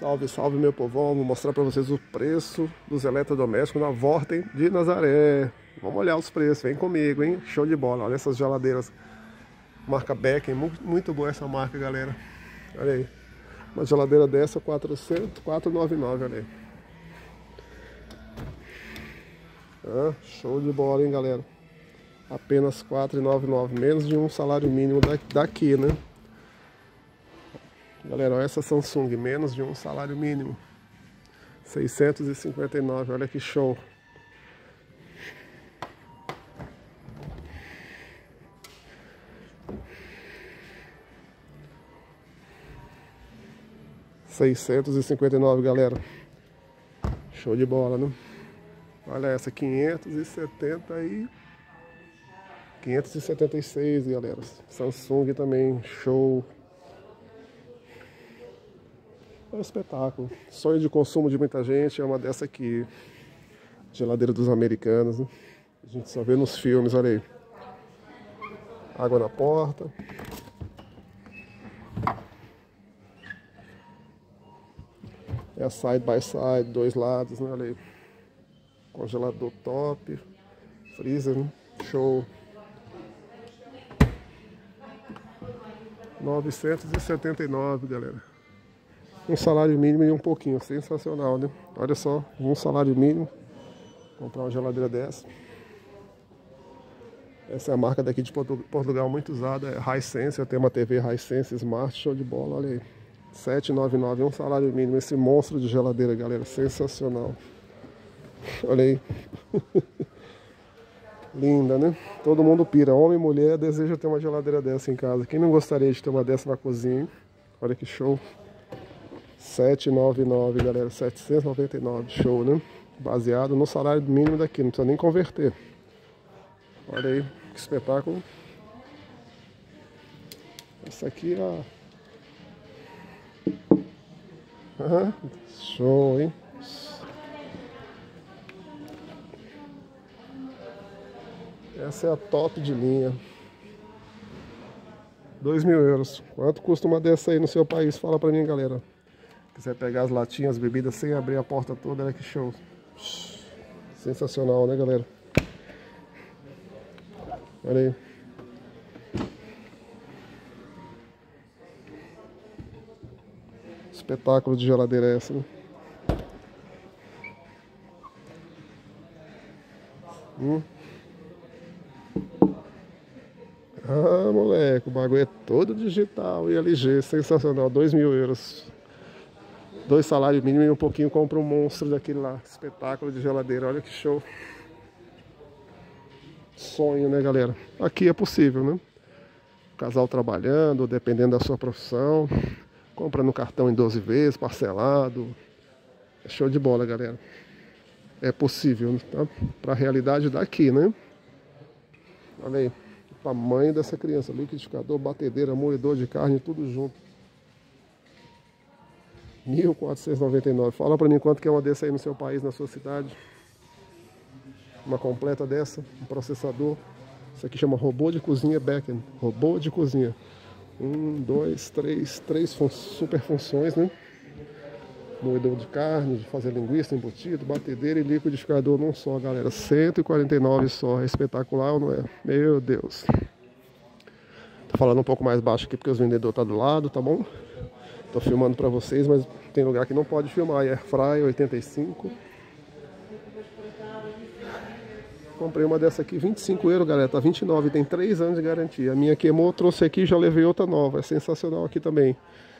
Salve, salve meu povão, vou mostrar para vocês o preço dos eletrodomésticos na Vorten de Nazaré. Vamos olhar os preços, vem comigo, hein? Show de bola, olha essas geladeiras. Marca Becken, muito boa essa marca, galera. Olha aí. Uma geladeira dessa, 400, 499, olha aí. Ah, show de bola, hein, galera. Apenas 4,99, menos de um salário mínimo daqui, né? Galera, essa Samsung, menos de um salário mínimo. 659, olha que show. Seiscentos e cinquenta e nove, galera. Show de bola, né? Olha essa, quinhentos e setenta e... Quinhentos e setenta e seis, galera. Samsung também, show. É um espetáculo. Sonho de consumo de muita gente é uma dessa aqui. Geladeira dos americanos. Né? A gente só vê nos filmes, olha aí. Água na porta. É a side by side, dois lados, né? Olha aí. Congelador top. Freezer, né? Show. 979, galera um salário mínimo e um pouquinho. Sensacional, né? Olha só, um salário mínimo. Comprar uma geladeira dessa. Essa é a marca daqui de Portugal muito usada, é Hisense, eu tenho uma TV Hisense Smart, show de bola, olha aí. 799, um salário mínimo, esse monstro de geladeira, galera, sensacional. Olha aí. Linda, né? Todo mundo pira, homem e mulher deseja ter uma geladeira dessa em casa. Quem não gostaria de ter uma dessa na cozinha? Olha que show. 799, galera, 799, show, né? Baseado no salário mínimo daqui, não precisa nem converter. Olha aí, que espetáculo. Essa aqui é a... show, hein? Essa é a top de linha. 2 mil euros. Quanto custa uma dessa aí no seu país? Fala pra mim, galera. Quiser pegar as latinhas, as bebidas sem abrir a porta toda, olha que show. Sensacional, né, galera? Olha aí. Espetáculo de geladeira é essa, né? Hum. Ah, moleque, o bagulho é todo digital e LG, sensacional, 2 mil euros dois salários mínimos e um pouquinho compra um monstro daquele lá. Espetáculo de geladeira, olha que show. Sonho, né, galera? Aqui é possível, né? Casal trabalhando, dependendo da sua profissão. Compra no cartão em 12 vezes, parcelado. É show de bola, galera. É possível, tá? Pra realidade daqui, né? Olha aí. O tamanho dessa criança. Liquidificador, batedeira, moedor de carne, tudo junto. 1.499. Fala para mim quanto que é uma dessa aí no seu país, na sua cidade. Uma completa dessa, um processador. Isso aqui chama robô de cozinha backend. Robô de cozinha. Um, dois, três, três fun super funções, né? Moedor de carne, de fazer linguiça, embutido, batedeira e liquidificador num só, galera. 149 só. É espetacular ou não é? Meu Deus. Falando um pouco mais baixo aqui porque os vendedores tá do lado, tá bom? Tô filmando pra vocês, mas tem lugar que não pode filmar. Airfry 85. Comprei uma dessa aqui, 25 euros, galera. Tá 29, tem 3 anos de garantia. A minha queimou, trouxe aqui já levei outra nova. É sensacional aqui também.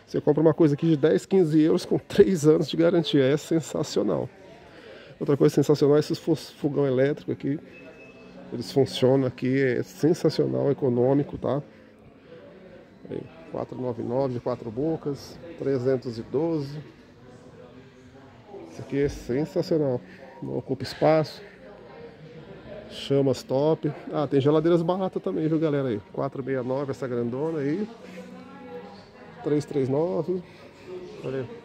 Você compra uma coisa aqui de 10, 15 euros com 3 anos de garantia. É sensacional. Outra coisa sensacional é esses fogão elétrico aqui. Eles funcionam aqui, é sensacional, econômico, tá? Aí. 499 de quatro bocas, 312. Isso aqui é sensacional. Não ocupa espaço. Chamas top. Ah, tem geladeiras baratas também, viu galera aí? 469 essa grandona aí. 339. Olha aí.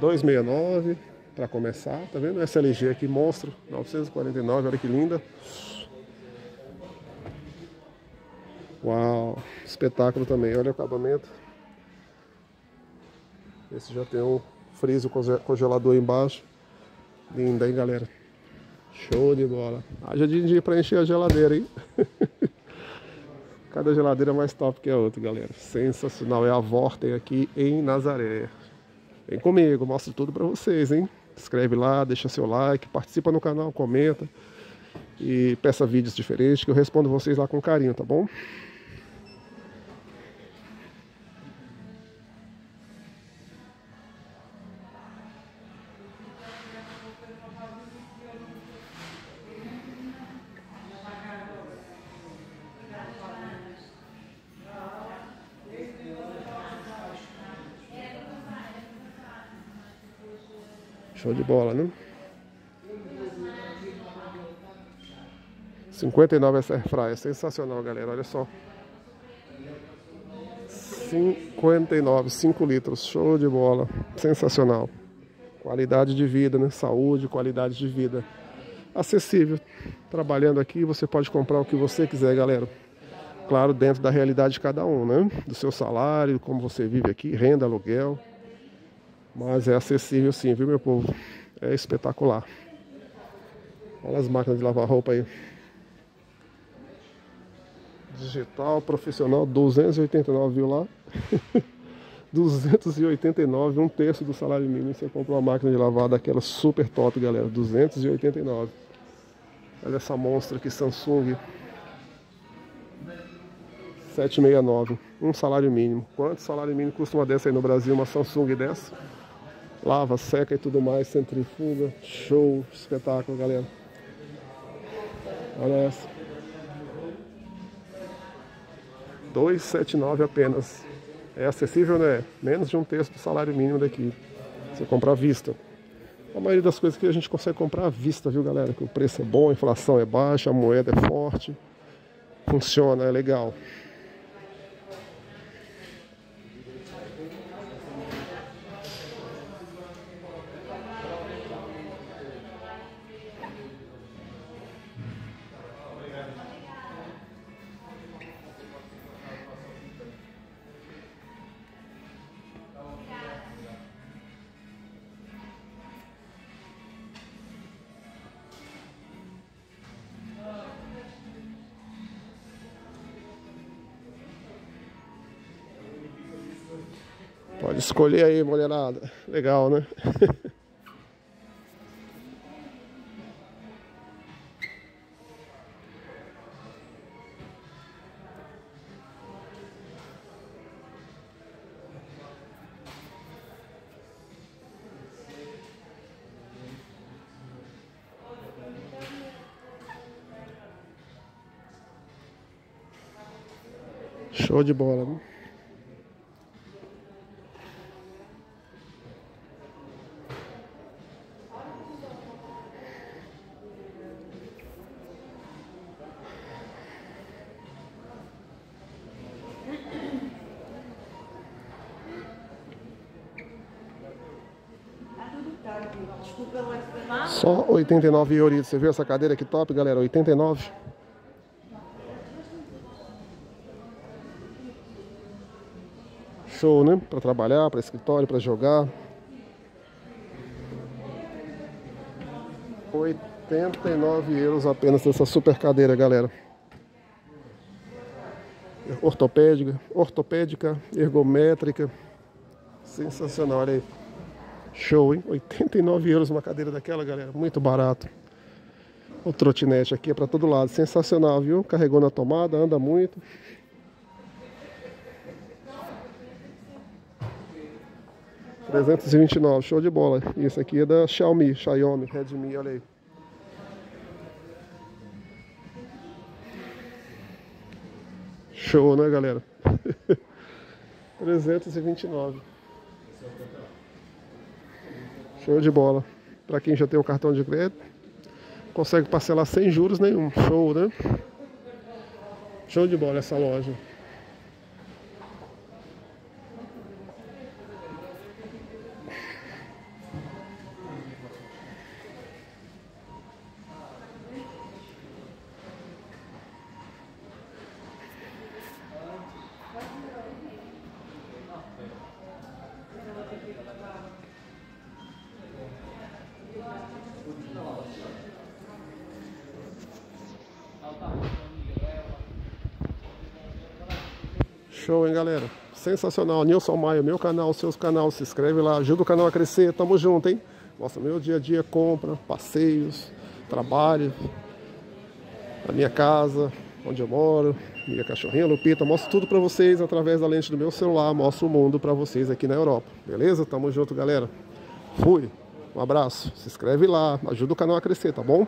269 para começar, tá vendo? SLG aqui, monstro, 949, olha que linda. Uau, espetáculo também, olha o acabamento. Esse já tem um freezer congelador embaixo. Linda, hein, galera? Show de bola. Haja de para encher a geladeira, hein? Cada geladeira mais top que a outra, galera. Sensacional. É a Vorten aqui em Nazaré. Vem comigo, mostro tudo para vocês, hein? Escreve lá, deixa seu like, participa no canal, comenta e peça vídeos diferentes que eu respondo vocês lá com carinho, tá bom? Show de bola, né? 59 essa airfryer, sensacional, galera, olha só. 59, 5 litros, show de bola, sensacional. Qualidade de vida, né? Saúde, qualidade de vida. Acessível. Trabalhando aqui, você pode comprar o que você quiser, galera. Claro, dentro da realidade de cada um, né? Do seu salário, como você vive aqui, renda, aluguel. Mas é acessível sim, viu meu povo? É espetacular. Olha as máquinas de lavar roupa aí. Digital, profissional, 289, viu lá? 289, um terço do salário mínimo. Você compra uma máquina de lavar daquela super top, galera. 289. Olha essa monstra aqui, Samsung. 769. Um salário mínimo. Quanto salário mínimo custa uma dessa aí no Brasil? Uma Samsung dessa? Lava, seca e tudo mais, centrifuga, show, espetáculo, galera. Olha essa. 279 apenas. É acessível, né? Menos de um terço do salário mínimo daqui. Você compra à vista. A maioria das coisas que a gente consegue comprar à vista, viu, galera? Que o preço é bom, a inflação é baixa, a moeda é forte. Funciona, é legal. Escolher aí, mulherada. Legal, né? Show de bola, né? Só 89 euritos. Você viu essa cadeira que top, galera? 89. Show, né? Para trabalhar, para escritório, para jogar. 89 euros apenas essa super cadeira, galera. Ortopédica, ortopédica, ergométrica. Sensacional, olha aí. Show, hein? 89 euros uma cadeira daquela, galera. Muito barato. O trotinete aqui é para todo lado. Sensacional, viu? Carregou na tomada, anda muito. Trezentos e vinte e nove, show de bola. Isso aqui é da Xiaomi, Xiaomi, Redmi, olha aí. Show, né, galera? 329. Show de bola. Para quem já tem o cartão de crédito, consegue parcelar sem juros nenhum. Show, né? Show de bola essa loja. Show, hein, galera? Sensacional. Nilson Maia, meu canal, seus canal, se inscreve lá, ajuda o canal a crescer. Tamo junto, hein? Mostra meu dia a dia, compra, passeios, trabalho, a minha casa, onde eu moro, minha cachorrinha Lupita. Mostro tudo pra vocês através da lente do meu celular. Mostro o mundo pra vocês aqui na Europa. Beleza? Tamo junto, galera. Fui. Um abraço. Se inscreve lá, ajuda o canal a crescer, tá bom?